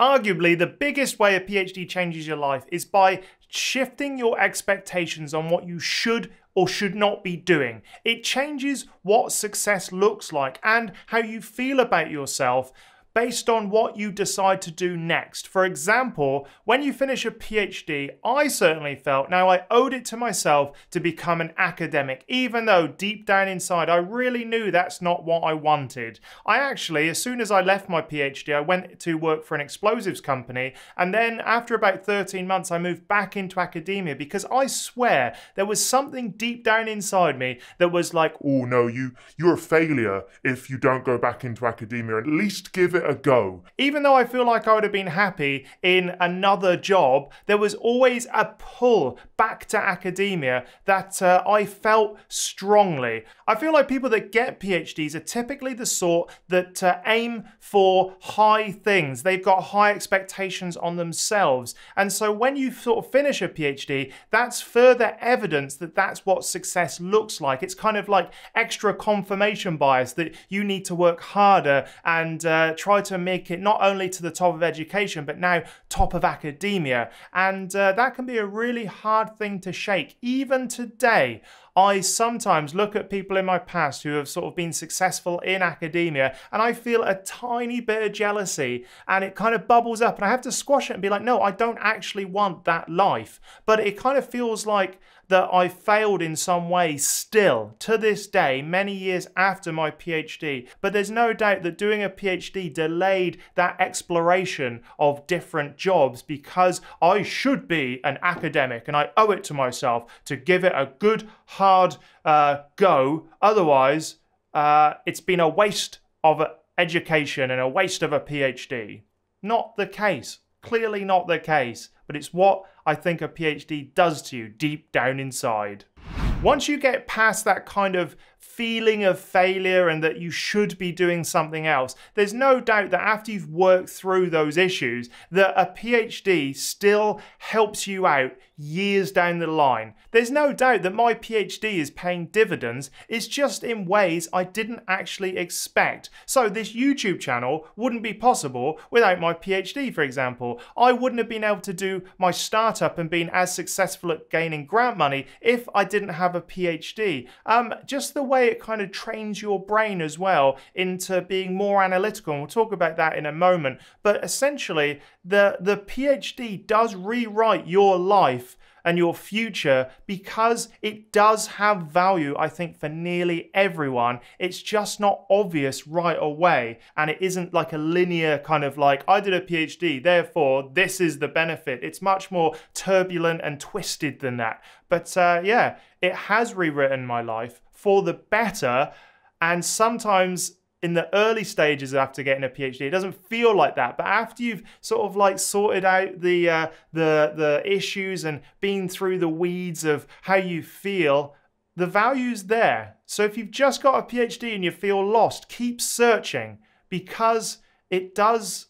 Arguably, the biggest way a PhD changes your life is by shifting your expectations on what you should or should not be doing. It changes what success looks like and how you feel about yourself based on what you decide to do next. For example, when you finish a PhD, I certainly felt now I owed it to myself to become an academic, even though deep down inside I really knew that's not what I wanted. I actually, as soon as I left my PhD, I went to work for an explosives company, and then after about 13 months, I moved back into academia because I swear there was something deep down inside me that was like, oh no, you you're a failure if you don't go back into academia. At least give it it a go. Even though I feel like I would have been happy in another job, there was always a pull back to academia that uh, I felt strongly. I feel like people that get PhDs are typically the sort that uh, aim for high things. They've got high expectations on themselves. And so when you sort of finish a PhD, that's further evidence that that's what success looks like. It's kind of like extra confirmation bias that you need to work harder and uh, try try to make it not only to the top of education, but now top of academia. And uh, that can be a really hard thing to shake. Even today, I sometimes look at people in my past who have sort of been successful in academia and I feel a tiny bit of jealousy and it kind of bubbles up and I have to squash it and be like, no, I don't actually want that life. But it kind of feels like that I failed in some way still to this day, many years after my PhD. But there's no doubt that doing a PhD delayed that exploration of different jobs because I should be an academic and I owe it to myself to give it a good, hard uh, go. Otherwise, uh, it's been a waste of education and a waste of a PhD. Not the case. Clearly not the case, but it's what I think a PhD does to you deep down inside. Once you get past that kind of feeling of failure and that you should be doing something else, there's no doubt that after you've worked through those issues, that a PhD still helps you out years down the line. There's no doubt that my PhD is paying dividends, it's just in ways I didn't actually expect. So this YouTube channel wouldn't be possible without my PhD, for example. I wouldn't have been able to do my startup and been as successful at gaining grant money if I didn't have a PhD. Um, just the way it kind of trains your brain as well into being more analytical, and we'll talk about that in a moment. But essentially, the, the PhD does rewrite your life and your future because it does have value, I think, for nearly everyone. It's just not obvious right away. And it isn't like a linear kind of like, I did a PhD, therefore this is the benefit. It's much more turbulent and twisted than that. But uh, yeah, it has rewritten my life for the better. And sometimes in the early stages after getting a PhD, it doesn't feel like that. But after you've sort of like sorted out the uh, the the issues and been through the weeds of how you feel, the value's there. So if you've just got a PhD and you feel lost, keep searching because it does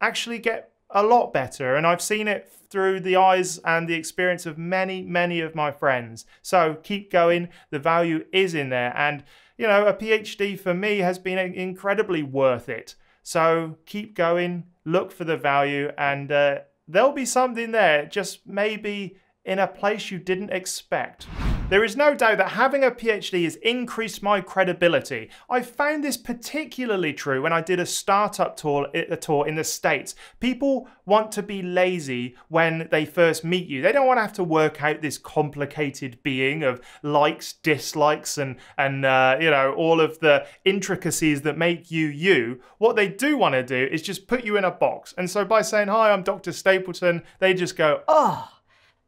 actually get a lot better. And I've seen it through the eyes and the experience of many, many of my friends. So keep going. The value is in there. And, you know, a PhD for me has been incredibly worth it. So keep going, look for the value, and uh, there'll be something there, just maybe in a place you didn't expect. There is no doubt that having a PhD has increased my credibility. I found this particularly true when I did a startup tour, a tour in the States. People want to be lazy when they first meet you. They don't want to have to work out this complicated being of likes, dislikes, and, and uh, you know, all of the intricacies that make you you. What they do want to do is just put you in a box. And so by saying, hi, I'm Dr. Stapleton, they just go, oh,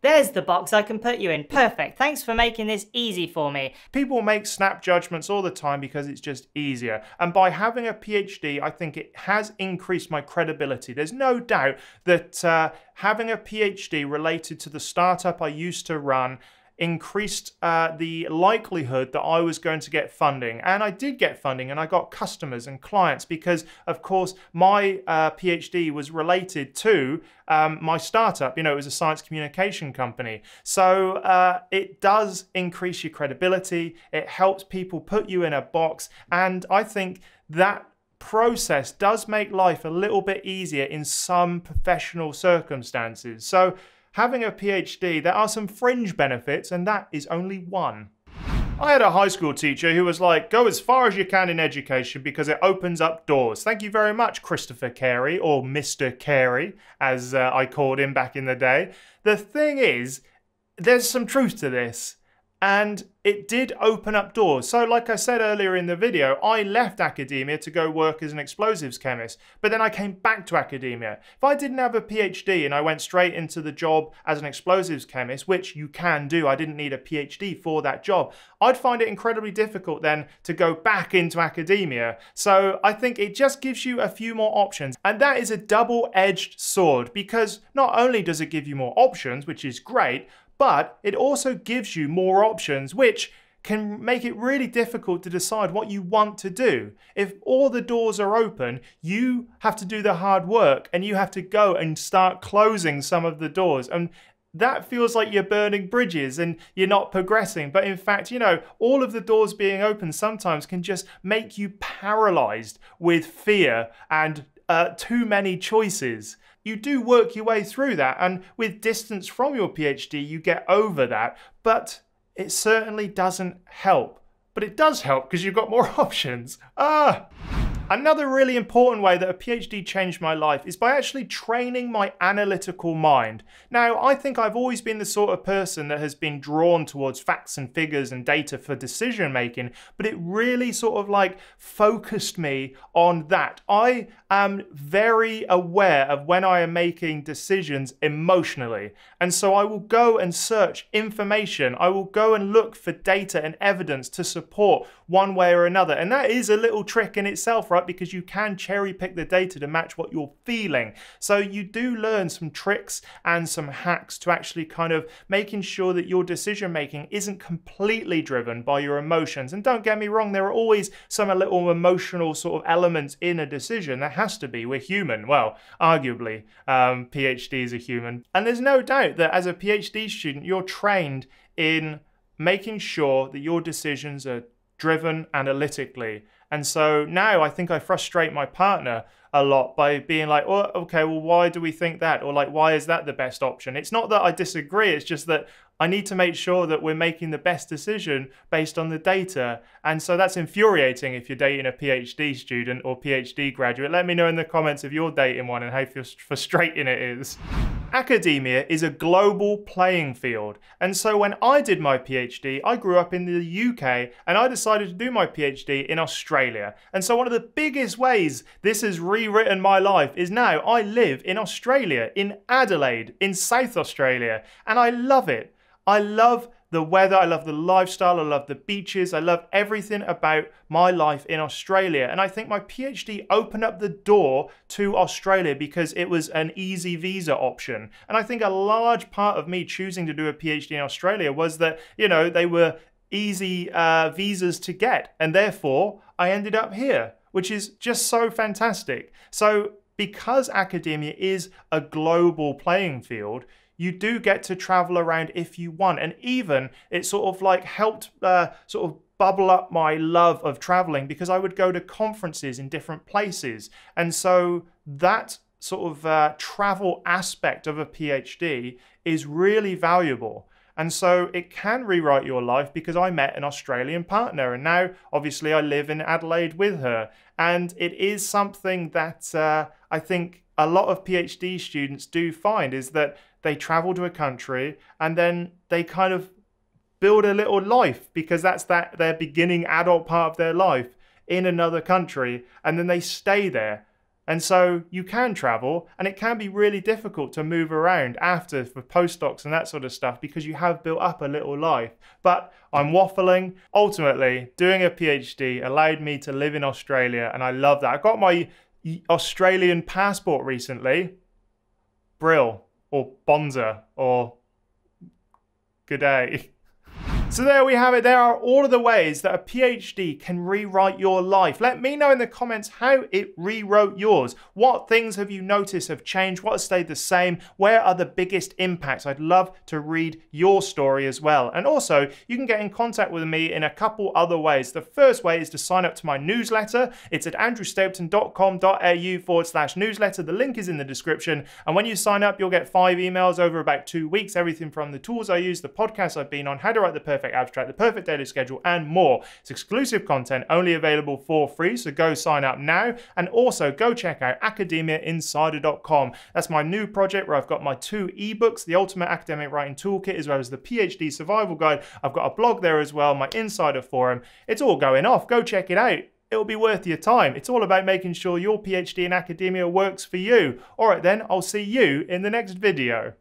there's the box I can put you in. Perfect. Thanks for making this easy for me. People make snap judgments all the time because it's just easier. And by having a PhD, I think it has increased my credibility. There's no doubt that uh, having a PhD related to the startup I used to run increased uh, the likelihood that I was going to get funding. And I did get funding and I got customers and clients because, of course, my uh, PhD was related to um, my startup. You know, it was a science communication company. So uh, it does increase your credibility, it helps people put you in a box. And I think that process does make life a little bit easier in some professional circumstances. So, having a PhD, there are some fringe benefits, and that is only one. I had a high school teacher who was like, go as far as you can in education because it opens up doors. Thank you very much, Christopher Carey, or Mr. Carey, as uh, I called him back in the day. The thing is, there's some truth to this and it did open up doors. So, like I said earlier in the video, I left academia to go work as an explosives chemist, but then I came back to academia. If I didn't have a PhD and I went straight into the job as an explosives chemist, which you can do, I didn't need a PhD for that job, I'd find it incredibly difficult then to go back into academia. So, I think it just gives you a few more options, and that is a double edged sword because not only does it give you more options, which is great, but it also gives you more options, which can make it really difficult to decide what you want to do. If all the doors are open, you have to do the hard work and you have to go and start closing some of the doors. And that feels like you're burning bridges and you're not progressing. But in fact, you know, all of the doors being open sometimes can just make you paralyzed with fear and uh, too many choices you do work your way through that, and with distance from your PhD, you get over that, but it certainly doesn't help. But it does help because you've got more options. Ah! Another really important way that a PhD changed my life is by actually training my analytical mind. Now, I think I've always been the sort of person that has been drawn towards facts and figures and data for decision making, but it really sort of like focused me on that. I am very aware of when I am making decisions emotionally, and so I will go and search information. I will go and look for data and evidence to support one way or another, and that is a little trick in itself, Because you can cherry pick the data to match what you're feeling. So you do learn some tricks and some hacks to actually kind of making sure that your decision making isn't completely driven by your emotions. And don't get me wrong, there are always some little emotional sort of elements in a decision. There has to be. We're human. Well, arguably, um, PhDs are human. And there's no doubt that as a PhD student, you're trained in making sure that your decisions are driven analytically and so now I think I frustrate my partner a lot by being like, oh, okay, well, why do we think that? Or like, why is that the best option? It's not that I disagree, it's just that I need to make sure that we're making the best decision based on the data. And so that's infuriating if you're dating a PhD student or PhD graduate. Let me know in the comments if you're dating one and how frustrating it is. Academia is a global playing field. And so when I did my PhD, I grew up in the UK and I decided to do my PhD in Australia. And so one of the biggest ways this has rewritten my life is now I live in Australia, in Adelaide, in South Australia, and I love it. I love the weather, I love the lifestyle, I love the beaches, I love everything about my life in Australia. And I think my PhD opened up the door to Australia because it was an easy visa option. And I think a large part of me choosing to do a PhD in Australia was that, you know, they were easy uh, visas to get. And therefore, I ended up here, which is just so fantastic. So, because academia is a global playing field, you do get to travel around if you want. And even it sort of like helped uh, sort of bubble up my love of traveling because I would go to conferences in different places. And so that sort of uh, travel aspect of a PhD is really valuable. And so it can rewrite your life because I met an Australian partner and now obviously I live in Adelaide with her. And it is something that uh, I think a lot of PhD students do find is that they travel to a country and then they kind of build a little life because that's that their beginning adult part of their life in another country and then they stay there. And so you can travel and it can be really difficult to move around after for postdocs and that sort of stuff because you have built up a little life. But i'm waffling. Ultimately doing a phd allowed me to live in australia and i love that. I got my australian passport recently brill or Bonza or Good day. So there we have it. There are all of the ways that a PhD can rewrite your life. Let me know in the comments how it rewrote yours. What things have you noticed have changed? What has stayed the same? Where are the biggest impacts? I'd love to read your story as well. And also, you can get in contact with me in a couple other ways. The first way is to sign up to my newsletter. It's at andrewstapleton.com.au forward slash newsletter. The link is in the description. And when you sign up, you'll get five emails over about two weeks. Everything from the tools I use, the podcasts I've been on, how to write the perfect abstract, the perfect daily schedule, and more. It's exclusive content only available for free, so go sign up now. And also go check out academiainsider.com. That's my new project where I've got my two ebooks, the Ultimate Academic Writing Toolkit, as well as the PhD Survival Guide. I've got a blog there as well, my insider forum. It's all going off. Go check it out it'll be worth your time. It's all about making sure your PhD in academia works for you. All right then, I'll see you in the next video.